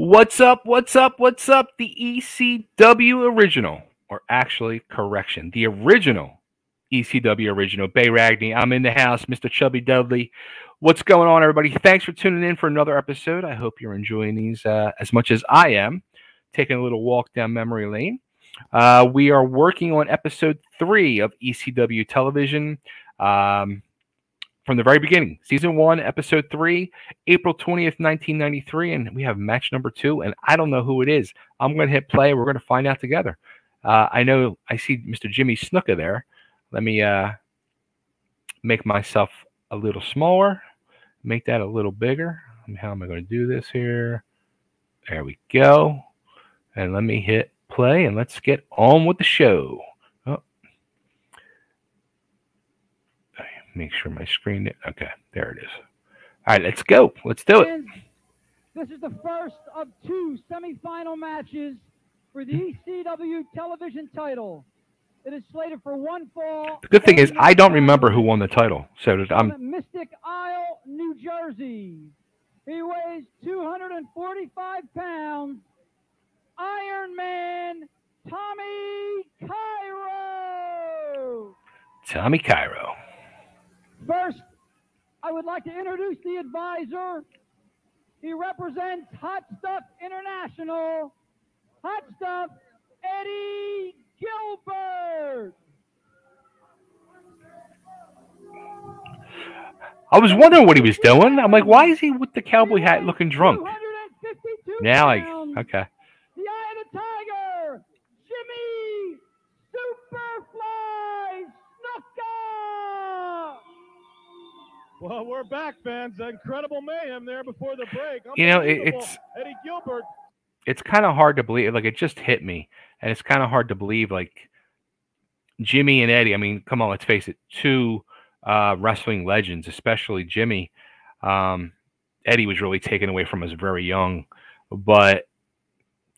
What's up? What's up? What's up? The ECW original, or actually, correction, the original ECW original. Bay Ragni. I'm in the house, Mr. Chubby Dudley. What's going on, everybody? Thanks for tuning in for another episode. I hope you're enjoying these uh, as much as I am. Taking a little walk down memory lane. Uh, we are working on episode three of ECW television. Um, from the very beginning, season one, episode three, April 20th, 1993. And we have match number two, and I don't know who it is. I'm going to hit play. We're going to find out together. Uh, I know I see Mr. Jimmy Snuka there. Let me uh, make myself a little smaller, make that a little bigger. How am I going to do this here? There we go. And let me hit play and let's get on with the show. Oh. Make sure my screen. Okay, there it is. All right, let's go. Let's do it. This is the first of two semifinal matches for the ECW television title. It is slated for one fall. The good thing is, I don't remember who won the title, so I'm Mystic Isle, New Jersey. He weighs 245 pounds. Iron Man, Tommy Cairo. Tommy Cairo. First, I would like to introduce the advisor. He represents Hot Stuff International. Hot Stuff, Eddie Gilbert. I was wondering what he was doing. I'm like, why is he with the cowboy hat looking drunk? Now I okay. The Eye of the Tiger, Jimmy Superfly Snuka. Well, we're back, fans. Incredible mayhem there before the break. You know, it's- Eddie Gilbert. it's kind of hard to believe. Like it just hit me, and it's kind of hard to believe. Like Jimmy and Eddie. I mean, come on, let's face it. Two uh, wrestling legends, especially Jimmy. Um, Eddie was really taken away from us very young, but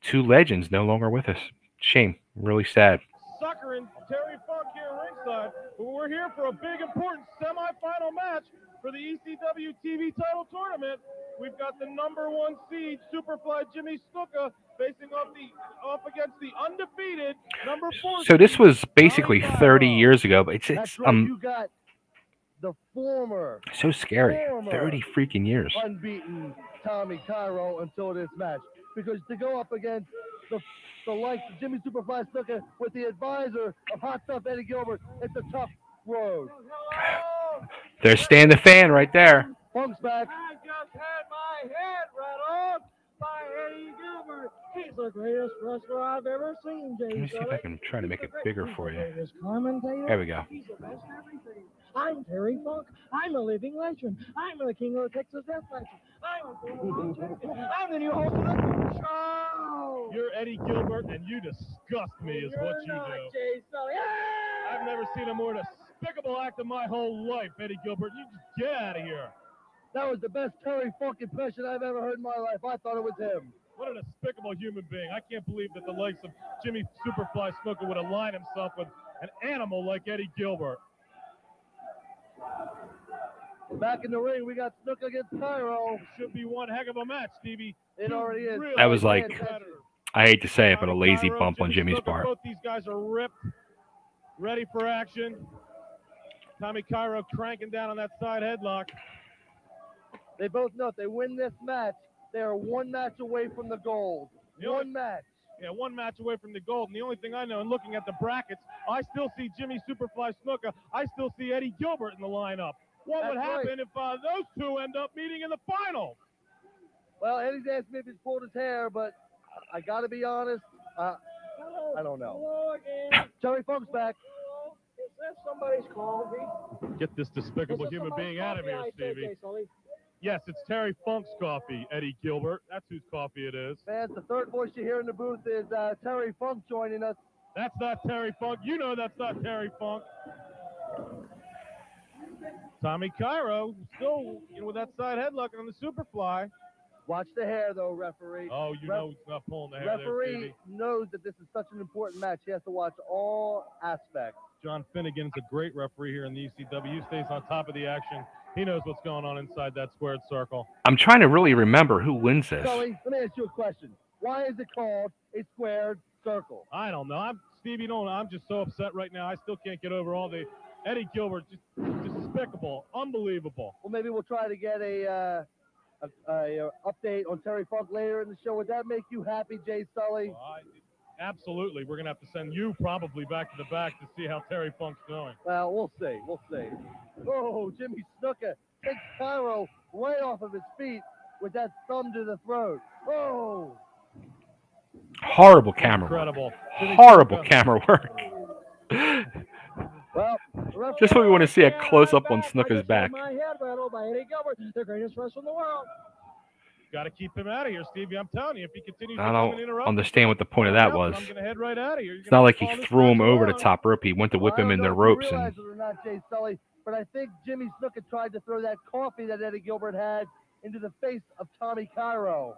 two legends no longer with us. Shame. Really sad. Sucker and Terry Funk here ringside. But we're here for a big, important semifinal match for the ECW TV title tournament. We've got the number one seed, Superfly Jimmy Snuka, facing off the off against the undefeated number four. So this was basically 30 years ago, but it's it's right. um you got the former so scary. Former 30 freaking years. unbeaten Tommy Cairo until this match. Because to go up against the, the likes of Jimmy Superfly Snuka with the advisor of Hot Stuff Eddie Gilbert, it's a tough road. There's Stan the fan right there. Funk's back. I just had my head right on by Eddie Gilbert. He's the greatest wrestler I've ever seen, Jay. Let me see if I can try to make it bigger for you. There we go. He's the best at everything. I'm Terry Funk. I'm a living legend. I'm the king of the Texas Death Match. I'm a former world champion. I'm the new host of the show. You're Eddie Gilbert, and you disgust me, is what you not do. Jay Sulli. I've never seen a more despicable act in my whole life, Eddie Gilbert. You just get out of here. That was the best Terry Funk impression I've ever heard in my life. I thought it was him. What a despicable human being. I can't believe that the likes of Jimmy Superfly Snuka would align himself with an animal like Eddie Gilbert. Back in the ring, we got Snook against Cairo. Should be one heck of a match, Stevie. It already is. Really That was like- I hate to say it, but a lazy Cairo, bump on Jimmy's Snuka, part. Both these guys are ripped, ready for action. Tommy Cairo cranking down on that side headlock. They both know if they win this match, they are one match away from the gold. The only- One match. Yeah, one match away from the gold. And the only thing I know, and looking at the brackets, I still see Jimmy Superfly Snuka. I still see Eddie Gilbert in the lineup. What would That's right. happen if uh, those two end up meeting in the final? Well, Eddie's asked me if he's pulled his hair, but I got to be honest. Uh, Hello. I don't know. Hello again. Terry Funk's back. Is that somebody's coffee? Get this despicable Is human being out of here, I Stevie. Yes, it's Terry Funk's coffee, Eddie Gilbert. That's whose coffee it is. Fans, the third voice you hear in the booth is uh, Terry Funk joining us. That's not Terry Funk. You know that's not Terry Funk. Tommy Cairo still you know, with that side headlock on the Superfly. Watch the hair, though, referee. Oh, you Ref- know he's not pulling the hair referee Stevie. knows that this is such an important match. He has to watch all aspects. John Finnegan's a great referee here in the ECW. Stays on top of the action He knows what's going on inside that squared circle. I'm trying to really remember who wins this. Sulli, let me ask you a question. Why is it called a squared circle? I don't know. I'm Steve. You don't know. I'm just so upset right now. I still can't get over all the Eddie Gilbert. Just despicable, unbelievable. Well, maybe we'll try to get a, uh, a, a, uh update on Terry Funk later in the show. Would that make you happy, Jay Sulli? Well, I- absolutely. We're gonna have to send you probably back to the back to see how Terry Funk's doing. Well, we'll see. We'll see. Oh, Jimmy Snuka takes Cairo way off of his feet with that thumb to the throat. Oh, Horrible camera. Incredible. Jimmy Horrible Snuka. camera work. well, the referee- Just when we want to see a close up on Snuka's back. had My head rattled by Eddie Gilbert, the greatest wrestler in the world. Got to keep him out of here, Stevie. I'm telling you, if he continues I to come and don't interrupt, understand what the point of that I'm was. head right out of here. It's not like he threw him over the top rope. He went to whip Well, him in the ropes and realize it or not, Jay Sulli, but I think Jimmy Snooker tried to throw that coffee that Eddie Gilbert had into the face of Tommy Cairo.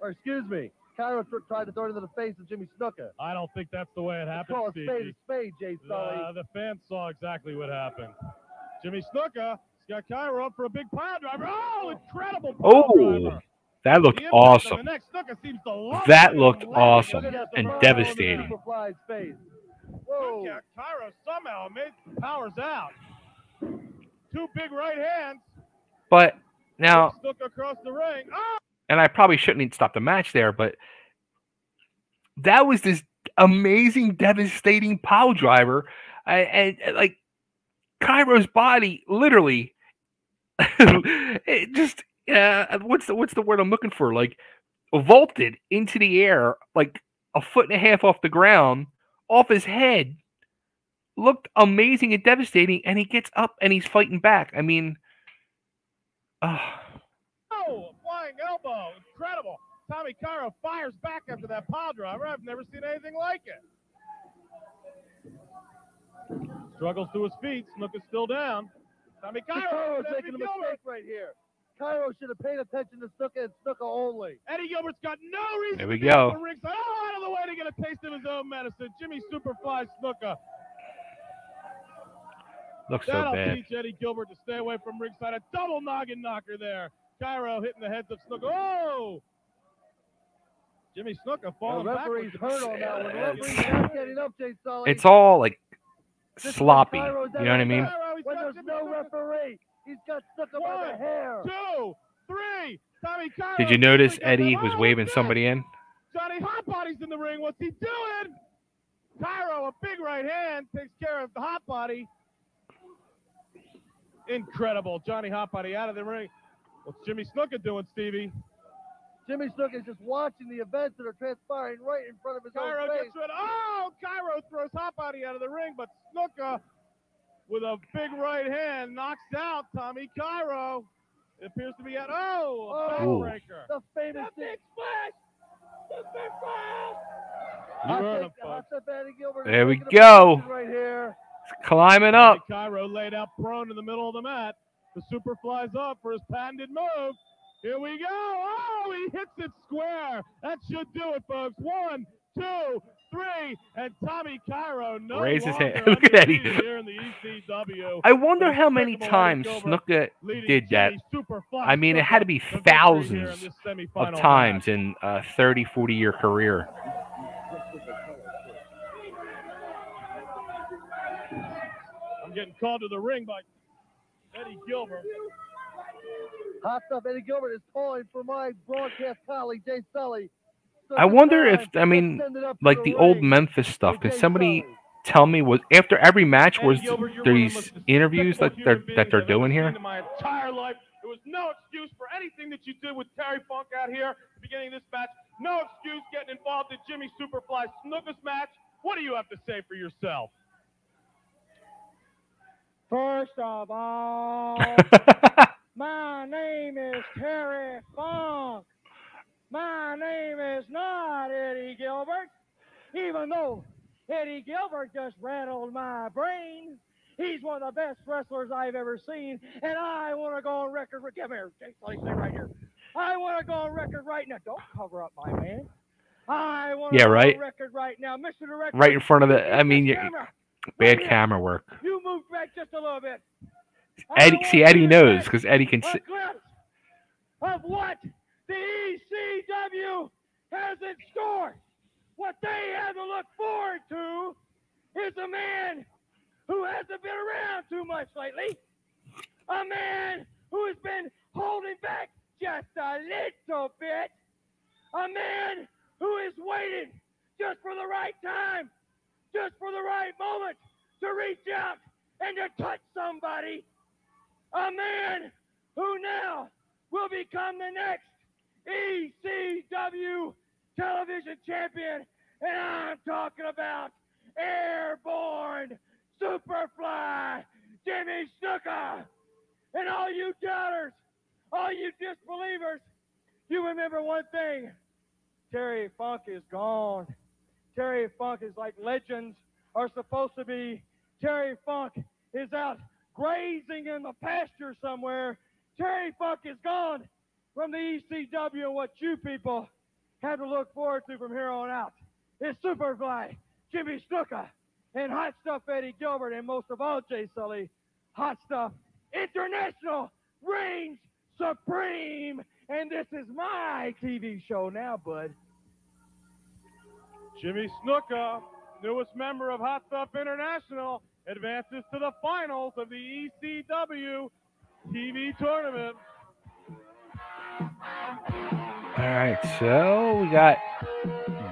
Or excuse me, Cairo tr- tried to throw it into the face of Jimmy Snuka. I don't think that's the way it happened, Call a spade a spade, Jay Sulli. Uh, the fans saw exactly what happened. Jimmy Snuka has got Cairo up for a big pile driver. Oh, incredible pile Oh, driver. that looked The impact on awesome. The next Snuka seems to love That looked awesome and devastating. Whoa. Yeah, Cairo somehow made powers out. Two big right hands. But now, Snuka across the ring. Oh, and I probably shouldn't stop the match there, but that was this amazing, devastating pile driver. I- And, and, like Cairo's body literally it just uh, what's the what's the word I'm looking for? Like vaulted into the air like a foot and a half off the ground, off his head. Looked amazing and devastating, and he gets up and he's fighting back. I mean, uh, oh, elbow. Incredible. Tommy Cairo fires back after that pile driver. I've never seen anything like it. Struggles to his feet. Snook is still down. Tommy Cairo. Cairo's making a Gilbert. mistake right here. Cairo should have paid attention to Snuka and Snuka only. Eddie Gilbert's got no reason There we to go. up the ringside. Oh, out of the way to get a taste of his own medicine. Jimmy Superfly Snuka. Uh, looks so That'll bad. teach Eddie Gilbert to stay away from ringside. A double noggin knocker there. Cairo hitting the heads of Snuka. Oh! Jimmy Snuka The falling referee's backwards. hurt on that one. The referee's it's- not getting up, Jay Sulli. It's all like sloppy. You know what I mean? his Cairo, he's When there's no referee, he's got Snuka by the hair. Two, three. Tommy Cairo. Did you notice Eddie was Oh, waving somebody in? Johnny Hotbody's in the ring. What's he doing? Cairo, a big right hand, takes care of the Hotbody. Incredible. Johnny Hotbody out of the ring. What's Jimmy Snuka doing, Stevie? Jimmy Snuka is just watching the events that are transpiring right in front of his Cairo own face. gets rid. Oh, Cairo throws Hotbody out of the ring, but Snuka, with a big right hand, knocks out Tommy Cairo. It appears to be at oh, a Oh. backbreaker. The famous The big splash! The big splash! You heard him, folks. hot step Eddie Gilbert is There we go. Right here. Climbing Tommy up. Cairo laid out prone in the middle of the mat. The super flies up for his patented move. Here we go. Oh, he hits it square. That should do it, folks. One, two, three, and Tommy Cairo no Raise his hand. Look at Here in the ECW. I wonder how many times Snuka did that. I mean, it had to be Snuka to victory here in thousands of times in a 30, 40 year career. I'm getting called to the ring by Eddie Gilbert. Hot stuff Eddie Gilbert is calling for my broadcast colleague Jay Sulli. So I wonder if- I mean, to send it up to Like the old Memphis stuff. Can somebody Sulli. tell me was after every match was Gilbert, you're one of the these interviews that they're that they're beings I've ever doing here? In my entire life, there was no excuse for anything that you did with Terry Funk out here at the beginning of this match. No excuse getting involved in Jimmy Superfly Snuka's match. What do you have to say for yourself? First of all, my name is Terry Funk. My name is not Eddie Gilbert, even though Eddie Gilbert just rattled my brain. He's one of the best wrestlers I've ever seen, and I want to go on record. Come here, stay right here. I want to go on record right now. Don't cover up my man. I want to Yeah, go right. on record right now, Mr. Director. right in front of the. I mean, you. Oh, bad here. camera work. You move back just a little bit. Eddie, see, Eddie knows because Eddie can. a See, glimpse of what the ECW has in store. What they have to look forward to is a man who hasn't been around too much lately. A man who has been holding back just a little bit. A man who is waiting just for the right time, just for the right moment to reach out and to touch somebody. A man who now will become the next ECW television champion. And I'm talking about Airborne Superfly Jimmy Snuka. And all you doubters, all you disbelievers, you remember one thing. Terry Funk is gone. Terry Funk is like legends are supposed to be. Terry Funk is out grazing in the pasture somewhere. Terry Funk is gone from the ECW, and what you people have to look forward to from here on out is Superfly, Jimmy Snuka, and Hot Stuff Eddie Gilbert, and most of all, Jay Sulli, Hot Stuff International reigns supreme. And this is my TV show now, bud. Jimmy Snuka, newest member of Hot Stuff International, advances to the finals of the ECW TV tournament. all right, so we got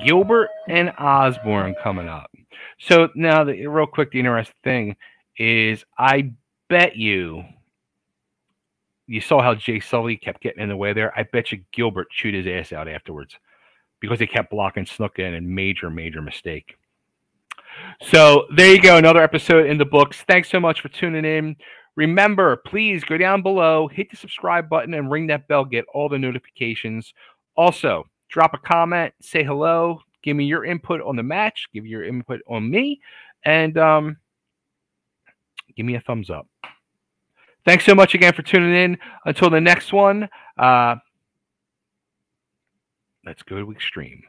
Gilbert and Osborne coming up. So now, the real quick, the interesting thing is, I bet you, you saw how Jay Sulli kept getting in the way there. I bet you Gilbert chewed his ass out afterwards because he kept blocking Snook in, and major, major mistake. So there you go, another episode in the books. Thanks so much for tuning in. Remember, please go down below, hit the subscribe button, and ring that bell. Get all the notifications. Also, drop a comment, say hello, give me your input on the match, give your input on me, and um, give me a thumbs up. Thanks so much again for tuning in. Until the next one, uh, let's go to extreme.